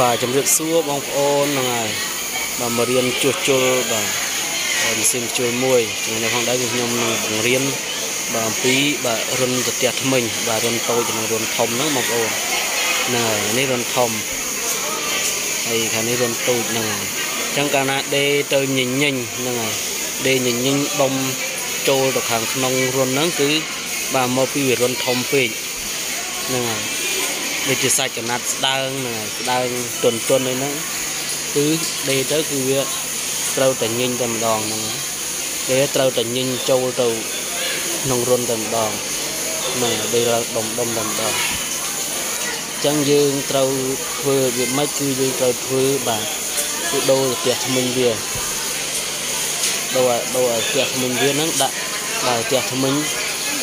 បាទជំរាបសួរបងប្អូនហ្នឹងហើយបាទមករៀនជួសជុលបាទម៉ាស៊ីនជួលមួយចំណុចផងដែរគឺខ្ញុំនឹងបង្រៀនបាទអំពីបាទរុនទៅផ្ទះថ្មិញបាទរុនតូចនិងរុនធំហ្នឹងបងប្អូនហ្នឹងហើយនេះរុនធំហើយខាងនេះរុនតូចហ្នឹងហើយអញ្ចឹងកាលណាដេទៅញញញហ្នឹងហើយដេញញញដុំចូលទៅខាងក្នុងរុនហ្នឹងគឺបាទមកពីរុនធំពេកហ្នឹងហើយ ដូចជាសាច់កណាត់ស្ដើងហ្នឹងហើយស្ដើងទន់ទន់ហ្នឹងគឺដេទៅគឺវាត្រូវតែញញតែម្ដងហ្នឹងដេត្រូវតែញញចូលទៅក្នុងរុនតែម្ដងហ្នឹងដេឡើងដុំដុំតែម្ដងអញ្ចឹងយើងត្រូវធ្វើវាម៉េចគឺយើងត្រូវធ្វើបាទគឺដូរផ្ទះថ្មិញវាដូរដូរផ្ទះថ្មិញវាហ្នឹងដាក់បាទផ្ទះថ្មិញ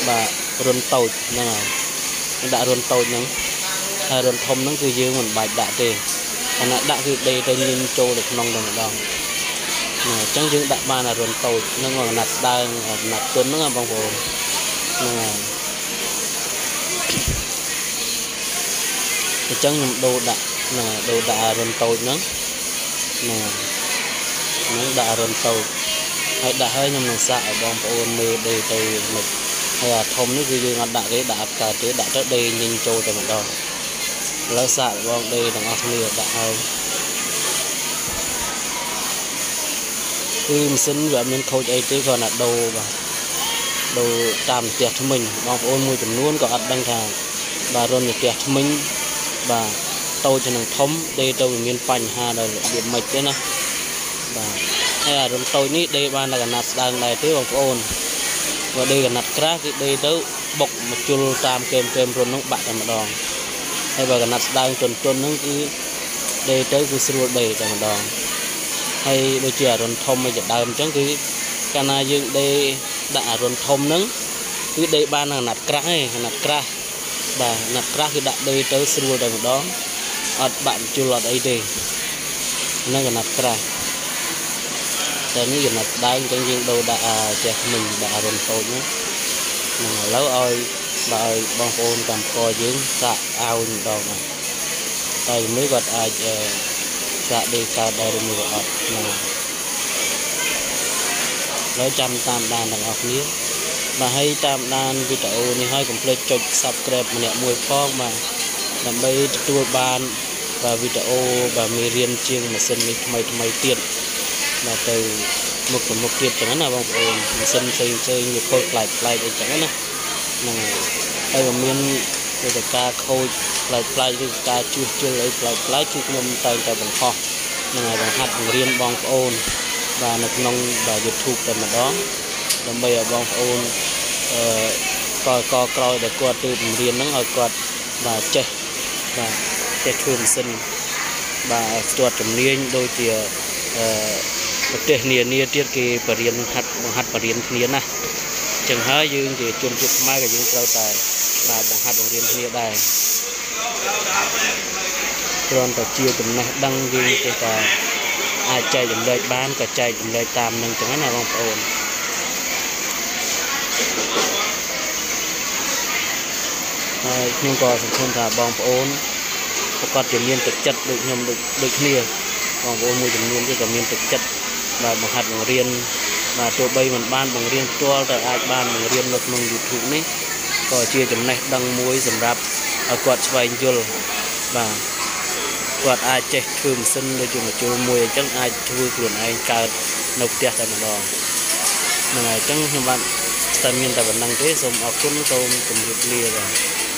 បាទរុនតូចហ្នឹងហើយដាក់រុនតូចហ្នឹង ហើយរុនធំហ្នឹងគឺយើងមិនបាច់ដាក់ទេខណៈដាក់គឺដេទៅញញចូលទៅក្នុងតែម្ដងអញ្ចឹងយើងដាក់បានអារុនតូចហ្នឹងកណាត់ស្ដើងកណាត់ទុនហ្នឹងបងប្អូនហ្នឹងហើយអញ្ចឹងខ្ញុំដូរដាក់ហ្នឹងហើយដូរដាក់អារុនតូចហ្នឹងហ្នឹងហ្នឹងដាក់អារុនតូចហើយដាក់ហើយខ្ញុំនឹងសាកឲ្យបងប្អូនមើលដេទៅមិនហើយអាធំនេះគឺយើងអត់ដាក់ទេដាក់អត់កើតទេដាក់ទៅដេញញចូលតែម្ដង ឥឡូវសាកបងដេទាំងអស់គ្នាដាក់ហើយគឺម៉ាស៊ីនវាអត់មានខូចអីទេគ្រាន់តែដូរបាទដូរតាមផ្ទះថ្មិញបងប្អូនមួយចំនួនក៏អត់ដឹងថាបាទរុនផ្ទះថ្មិញបាទតូចនិងធំដេទៅវាមានបញ្ហាដល់របៀបម៉េចទេណាបាទហើយអារុនតូចនេះដេបានតែកណាត់ស្ដើងដែរទេបងប្អូនបើដេកណាត់ក្រាស់គឺដេទៅបុកមកជុលតាមកេមគេមរុននោះបាក់តែម្ដង ហើយបើកណាត់ស្ដើងទន់ទន់ហ្នឹងគឺដេទៅគឺស្រួលដេតែម្ដងហើយដូចជាអរុនធំឯជាដើមអញ្ចឹងគឺកាលណាយើងដេដាក់អរុនធំហ្នឹងគឺដេបានកណាត់ក្រាស់ឯងកណាត់ក្រាស់បាទណាត់ក្រាស់គឺដាក់ដេទៅស្រួលតែម្ដងអត់បាក់ជុលអត់អីទេហ្នឹងកណាត់ក្រាស់តែនេះកណាត់ស្ដើងអញ្ចឹងយើងដូរដាក់ផ្ទះមិញដាក់អរុនតូចហ្នឹងហ្នឹងឥឡូវឲ្យ បើឲ្យបងប្អូនកម្មករយើងសាក់ឲ្យម្ដងណាតែមួយគាត់អាចសាក់ដេកកើតដែរឬមួយក៏អត់ណាហើយចាំតាមដានទាំងអស់គ្នាបាទហើយតាមដានវីដេអូនេះហើយកុំភ្លេចចុច Subscribe ម្នាក់មួយផងបាទដើម្បីទទួលបានបាទវីដេអូបាទមេរៀនជាងម៉ាស៊ីននេះថ្មីថ្មីទៀតបាទទៅមុខទៅមុខទៀតចឹងណាបងប្អូនម៉ាស៊ីនផ្សេងផ្សេងវាខូចផ្លែកផ្លែកអីចឹងណា ហ្នឹងហើយហើយមានដូចតែការខូចផ្លែកផ្លែកឬការជួសជុលអីផ្លែកផ្លែកគឺខ្ញុំតែងតែបង្ហោះហ្នឹងហើយបង្ហាត់បង្រៀនបងប្អូនបាទនៅក្នុងបាទ YouTube តែម្ដងដើម្បីឲ្យបងប្អូនអឺកកក្រោយដែលគាត់ទៅបង្រៀនហ្នឹងឲ្យគាត់បាទចេះបាទចេះធ្វើម៉ាស៊ីនបាទស្ទាត់ជំនាញដូចជាអឺប្រទេសនានាទៀតគេបរៀនហាត់បង្ហាត់បរៀនគ្នាណា ចឹងហើយយើងជាជនជាតិខ្មែរក៏យើងត្រូវតែបាទបង្ហាត់បង្រៀនគ្នាដែរគ្រាន់តែជាចំណេះដឹងយើងទេតែអាចចែកចម្លែកបានក៏ចែកចម្លែកតាមនឹងចឹងណាបងប្អូនហើយខ្ញុំក៏សង្ឃឹមថាបងប្អូនប្រកាសជាមានទឹកចិត្តដូចខ្ញុំដូចគ្នាបងប្អូនមួយចំនួនទៀតក៏មានទឹកចិត្តបាទបង្ហាត់បង្រៀន បាទទោះបីមិនបានបង្រៀនផ្ទាល់តែអាចបានបង្រៀននៅក្នុង YouTube នេះក៏ជាចំណេះដឹងមួយសម្រាប់ឲ្យគាត់ស្វែងយល់បាទគាត់អាចចេះធ្វើម៉ាស៊ីនដូចជាមកជួលមួយអញ្ចឹងអាចធ្វើខ្លួនឯងកើតនៅផ្ទះតែម្ដងហ្នឹងហើយអញ្ចឹងខ្ញុំបាទតែមានតែប៉ុណ្្នឹងទេសូមអរគុណសូមជម្រាបលាបាទ